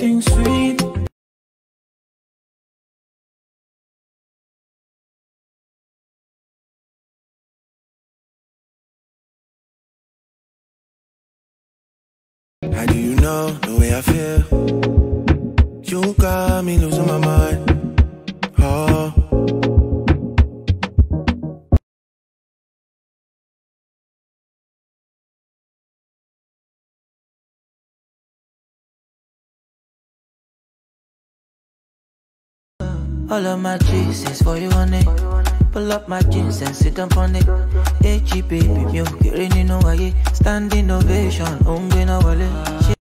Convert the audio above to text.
something sweet How do you know the way I feel? You got me losing my mind All of my G's is for you on it. Pull up my jeans and sit down on it. Hey, baby, mi ò kéré nínú ayé. Standing ovation, gbéná wọlé. Ṣé